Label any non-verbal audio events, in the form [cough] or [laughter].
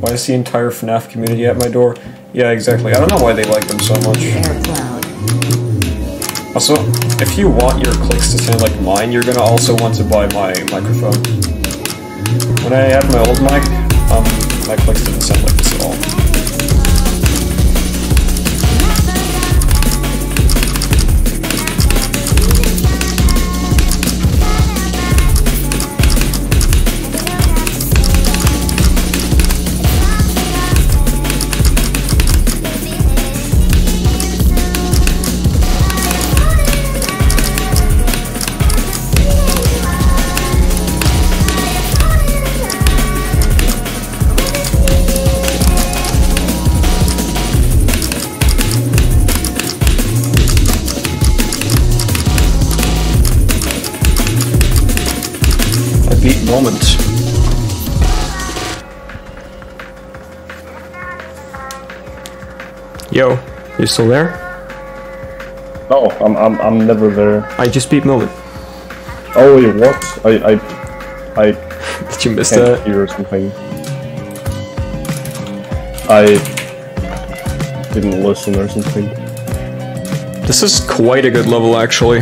Why is the entire FNAF community at my door? Yeah, exactly. I don't know why they like them so much. Also, if you want your clicks to sound like mine, you're gonna also want to buy my microphone. When I had my old mic, um, my clicks A beat moment. Yo, you still there? No, I'm I'm I'm never there. I just beat moment. Oh wait, what? I I I [laughs] Did you miss that? hear something. I didn't listen or something. This is quite a good level, actually.